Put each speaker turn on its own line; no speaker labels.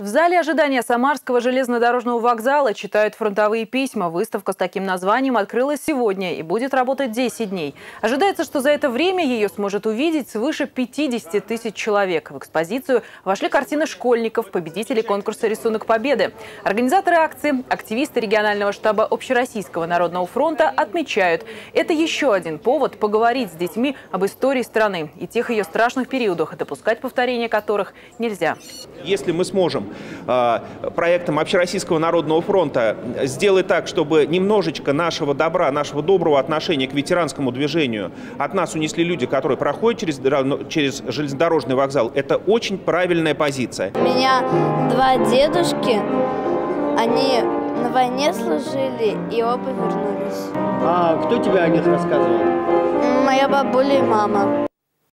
В зале ожидания Самарского железнодорожного вокзала читают фронтовые письма. Выставка с таким названием открылась сегодня и будет работать 10 дней. Ожидается, что за это время ее сможет увидеть свыше 50 тысяч человек. В экспозицию вошли картины школьников, победителей конкурса «Рисунок Победы». Организаторы акции, активисты регионального штаба Общероссийского народного фронта отмечают, это еще один повод поговорить с детьми об истории страны и тех ее страшных периодах, допускать повторения которых нельзя.
Если мы сможем проектом Общероссийского народного фронта сделать так, чтобы немножечко нашего добра, нашего доброго отношения к ветеранскому движению от нас унесли люди, которые проходят через, через железнодорожный вокзал, это очень правильная позиция.
У меня два дедушки, они на войне служили и оба вернулись.
А кто тебе о них рассказывал?
Моя бабуля и мама.